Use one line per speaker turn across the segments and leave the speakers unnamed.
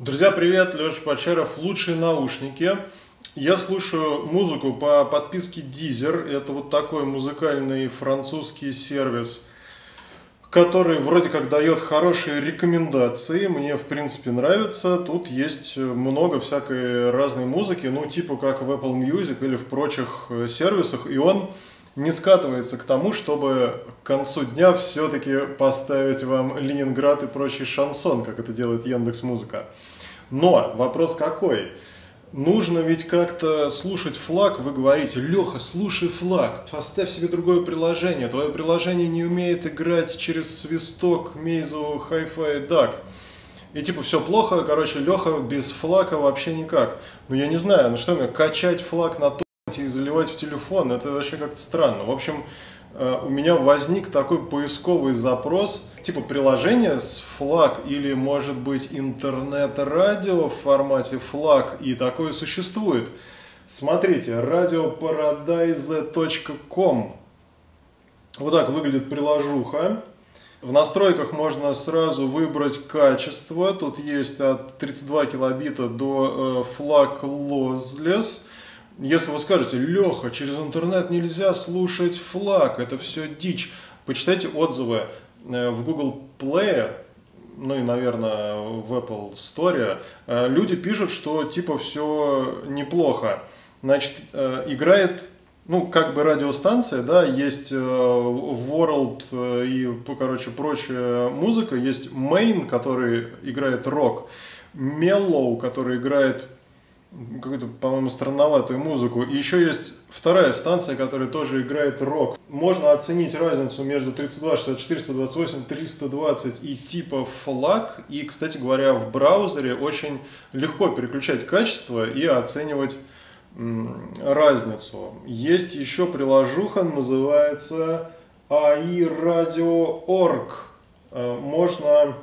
Друзья, привет! Леша Почаров, лучшие наушники. Я слушаю музыку по подписке Deezer. Это вот такой музыкальный французский сервис, который вроде как дает хорошие рекомендации. Мне, в принципе, нравится. Тут есть много всякой разной музыки, ну, типа как в Apple Music или в прочих э, сервисах. И он не скатывается к тому, чтобы к концу дня все-таки поставить вам Ленинград и прочий шансон, как это делает Яндекс Музыка. Но вопрос какой? Нужно ведь как-то слушать флаг, вы говорите, Леха, слушай флаг, поставь себе другое приложение, твое приложение не умеет играть через свисток Meizu Hi-Fi DAC. И типа все плохо, короче, Леха без флага вообще никак. Ну я не знаю, ну что мне, качать флаг на то и заливать в телефон, это вообще как-то странно. В общем, э, у меня возник такой поисковый запрос, типа приложение с флаг или может быть интернет-радио в формате флаг, и такое существует. Смотрите, radioparadise.com Вот так выглядит приложуха. В настройках можно сразу выбрать качество. Тут есть от 32 килобита до э, флаг lossless. Если вы скажете, Леха, через интернет нельзя слушать флаг, это все дичь, почитайте отзывы э, в Google Play, ну и, наверное, в Apple Store, э, люди пишут, что типа все неплохо. Значит, э, играет, ну, как бы радиостанция, да, есть World и, короче, прочая музыка, есть Main, который играет рок, Mellow, который играет какую-то, по-моему, странноватую музыку. И еще есть вторая станция, которая тоже играет рок. Можно оценить разницу между 32, 64, 128, 320 и типа флаг. И, кстати говоря, в браузере очень легко переключать качество и оценивать разницу. Есть еще приложуха, называется AI э, Можно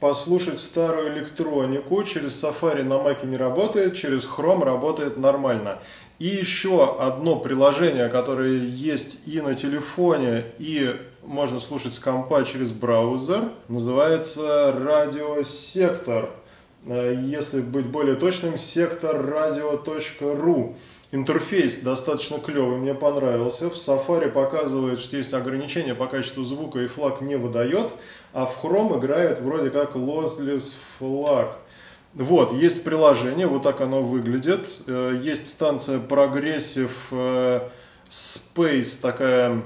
послушать старую электронику. Через Safari на Mac не работает, через Chrome работает нормально. И еще одно приложение, которое есть и на телефоне, и можно слушать с компа через браузер, называется Радиосектор. Э, если быть более точным, секторрадио.ру. Интерфейс достаточно клевый, мне понравился. В Safari показывает, что есть ограничения по качеству звука и флаг не выдает, а в Chrome играет вроде как lossless флаг. Вот, есть приложение, вот так оно выглядит. Э, есть станция Progressive э, Space, такая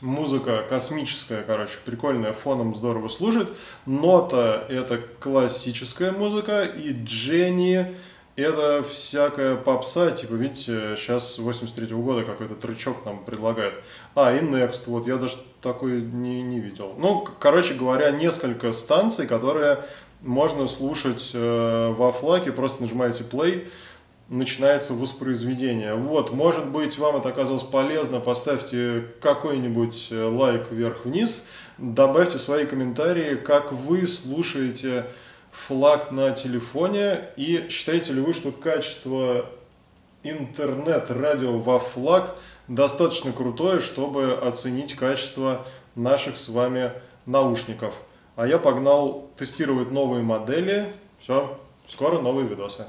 музыка космическая, короче, прикольная, фоном здорово служит. Нота – это классическая музыка, и Дженни это всякая попса, типа, видите, сейчас 83 -го года какой-то трючок нам предлагает. А, и Next, вот, я даже такой не, не видел. Ну, короче говоря, несколько станций, которые можно слушать э, во флаке, просто нажимаете play, начинается воспроизведение. Вот, может быть, вам это оказалось полезно, поставьте какой-нибудь э, лайк вверх-вниз, добавьте свои комментарии, как вы слушаете флаг на телефоне и считаете ли вы, что качество интернет-радио во флаг достаточно крутое, чтобы оценить качество наших с вами наушников. А я погнал тестировать новые модели. Все, скоро новые видосы.